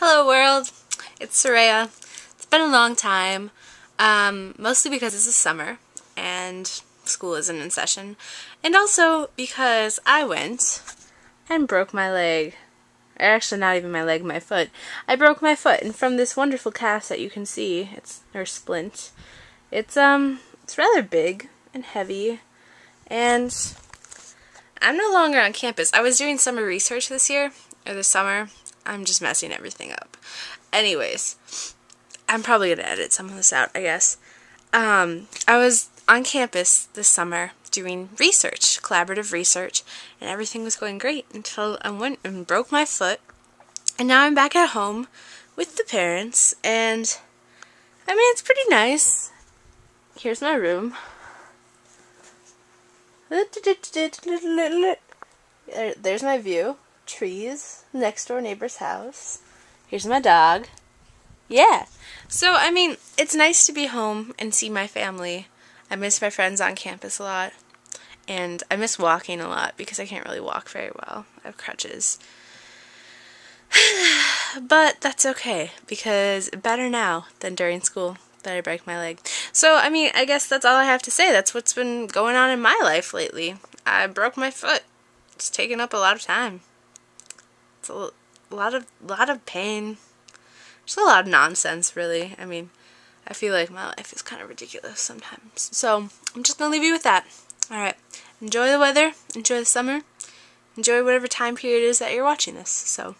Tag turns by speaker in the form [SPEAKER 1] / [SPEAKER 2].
[SPEAKER 1] Hello world, it's Saraya. It's been a long time, um, mostly because it's the summer and school isn't in session, and also because I went and broke my leg. Actually, not even my leg, my foot. I broke my foot, and from this wonderful cast that you can see, it's or splint. It's um, it's rather big and heavy, and I'm no longer on campus. I was doing summer research this year, or this summer, I'm just messing everything up. Anyways, I'm probably going to edit some of this out, I guess. Um, I was on campus this summer doing research, collaborative research, and everything was going great until I went and broke my foot. And now I'm back at home with the parents, and I mean, it's pretty nice. Here's my room. There's my view trees, next door neighbor's house. Here's my dog. Yeah. So, I mean, it's nice to be home and see my family. I miss my friends on campus a lot. And I miss walking a lot because I can't really walk very well. I have crutches. but that's okay because better now than during school that I break my leg. So, I mean, I guess that's all I have to say. That's what's been going on in my life lately. I broke my foot. It's taken up a lot of time. It's a lot of lot of pain. Just a lot of nonsense, really. I mean, I feel like my life is kind of ridiculous sometimes. So I'm just gonna leave you with that. All right. Enjoy the weather. Enjoy the summer. Enjoy whatever time period is that you're watching this. So.